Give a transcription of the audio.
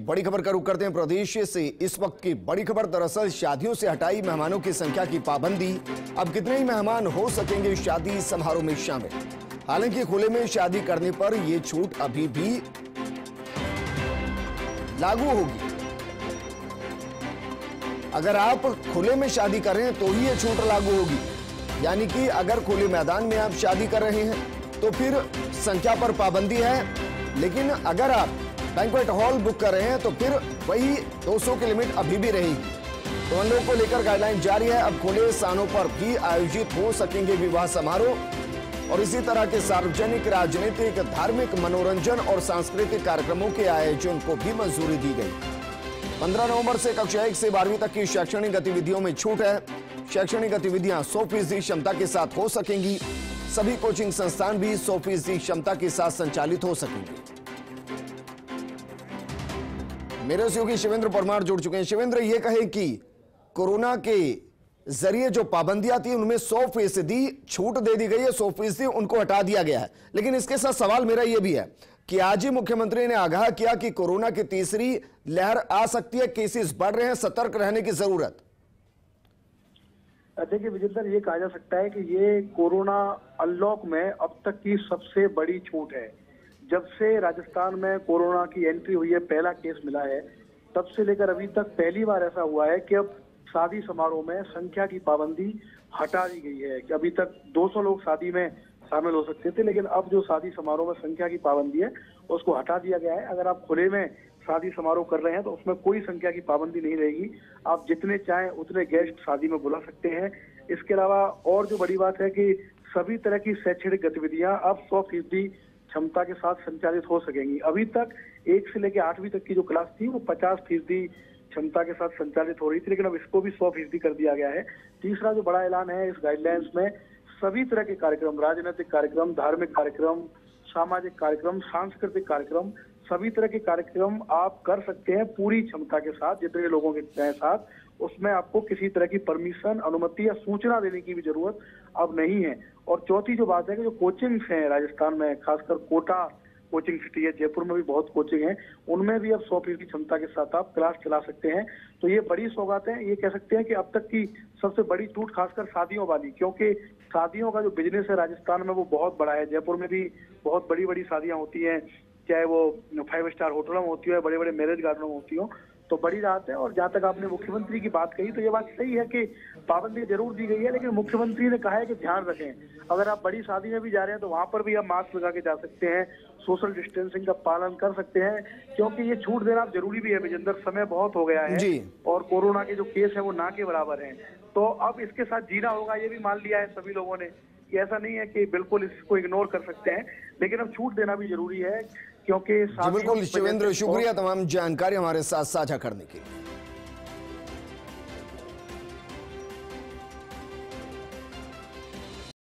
बड़ी खबर का रुख करते हैं प्रदेश से। इस वक्त की बड़ी खबर, दरअसल शादियों से हटाई मेहमानों की संख्या की पाबंदी। अब कितने ही मेहमान हो सकेंगे शादी समारोह में शामिल? हालाँकि खुले में शादी करने पर यह छूट अभी भी लागू होगी। अगर आप खुले में शादी कर रहे हैं तो ही यह छूट लागू होगी। यानी कि अगर खुले मैदान में आप शादी कर रहे हैं तो फिर संख्या पर पाबंदी है। लेकिन अगर आप बैंकवेट हॉल बुक कर रहे हैं तो फिर वही 200 की लिमिट अभी भी रहेगी। तो लोगों को लेकर गाइडलाइन जारी है। अब खुले स्थानों पर भी आयोजित हो सकेंगे विवाह समारोह। और इसी तरह के सार्वजनिक, राजनीतिक, धार्मिक, मनोरंजन और सांस्कृतिक कार्यक्रमों के आयोजन को भी मंजूरी दी गई। 15 नवंबर से कक्षा एक से बारहवीं तक की शैक्षणिक गतिविधियों में छूट है। शैक्षणिक गतिविधियाँ सौ फ़ीसदी क्षमता के साथ हो सकेंगी। सभी कोचिंग संस्थान भी सौ फ़ीसदी क्षमता के साथ संचालित हो सकेंगे। मेरे सहयोगी शिवेंद्र परमार जुड़ चुके हैं। शिवेंद्र, ये कहे कि कोरोना के ज़रिए जो पाबंदियाँ थी उनमें सौ फ़ीसदी छूट दे दी गई है, सौ फ़ीसदी उनको हटा दिया गया है। लेकिन इसके साथ सवाल मेरा यह भी है कि आज ही मुख्यमंत्री ने आगाह किया कि कोरोना की तीसरी लहर आ सकती है, केसेस बढ़ रहे हैं, सतर्क रहने की ज़रूरत। देखिए विजेंद्र ये कहा जा सकता है कि ये कोरोना अनलॉक में अब तक की सबसे बड़ी छूट है। जब से राजस्थान में कोरोना की एंट्री हुई है, पहला केस मिला है, तब से लेकर अभी तक पहली बार ऐसा हुआ है कि अब शादी समारोह में संख्या की पाबंदी हटा दी गई है। कि अभी तक 200 लोग शादी में शामिल हो सकते थे, लेकिन अब जो शादी समारोह में संख्या की पाबंदी है, उसको हटा दिया गया है। अगर आप खुले में शादी समारोह कर रहे हैं तो उसमें कोई संख्या की पाबंदी नहीं रहेगी। आप जितने चाहें, उतने गेस्ट शादी में बुला सकते हैं। इसके अलावा और जो बड़ी बात है कि सभी तरह की शैक्षणिक गतिविधियाँ अब सौ फ़ीसदी क्षमता के साथ संचालित हो सकेंगी। अभी तक एक से लेकर आठवीं तक की जो क्लास थी, वो पचास फ़ीसदी क्षमता के साथ संचालित हो रही थी, लेकिन अब इसको भी सौ फ़ीसदी कर दिया गया है। तीसरा जो बड़ा ऐलान है इस गाइडलाइंस में, सभी तरह के कार्यक्रम, राजनीतिक कार्यक्रम, धार्मिक कार्यक्रम, सामाजिक कार्यक्रम, सांस्कृतिक कार्यक्रम, सभी तरह के कार्यक्रम आप कर सकते हैं पूरी क्षमता के साथ, जितने लोगों के साथ। उसमें आपको किसी तरह की परमिशन अनुमति या सूचना देने की भी ज़रूरत अब नहीं है। और चौथी जो बात है कि जो कोचिंग्स हैं राजस्थान में, खासकर कोटा कोचिंग सिटी है, जयपुर में भी बहुत कोचिंग है, उनमें भी अब सौ फ़ीसदी क्षमता के साथ आप क्लास चला सकते हैं। तो ये बड़ी सौगात है, ये कह सकते हैं कि अब तक की सबसे बड़ी टूट खासकर शादियों वाली, क्योंकि शादियों का जो बिज़नेस है राजस्थान में वो बहुत बड़ा है, जयपुर में भी बहुत बड़ी बड़ी शादियाँ होती हैं चाहे वो फाइव स्टार होटलों में होती हो या बड़े बड़े मैरिज गार्डनों में होती हो तो बड़ी राहत है और जहाँ तक आपने मुख्यमंत्री की बात कही तो ये बात सही है कि पाबंदी ज़रूर दी गई है लेकिन मुख्यमंत्री ने कहा है कि ध्यान रखें। अगर आप बड़ी शादी में भी जा रहे हैं तो वहाँ पर भी आप मास्क लगा के जा सकते हैं सोशल डिस्टेंसिंग का पालन कर सकते हैं क्योंकि ये छूट देना ज़रूरी भी है विजेंद्र समय बहुत हो गया है। और कोरोना के जो केस है वो ना के बराबर है। तो अब इसके साथ जीना होगा ये भी मान लिया है सभी लोगों ने। कि ऐसा नहीं है कि बिल्कुल इसको इग्नोर कर सकते हैं लेकिन अब छूट देना भी ज़रूरी है क्योंकि बिल्कुल। शिवेंद्र शुक्रिया तमाम जानकारी हमारे साथ साझा करने के लिए।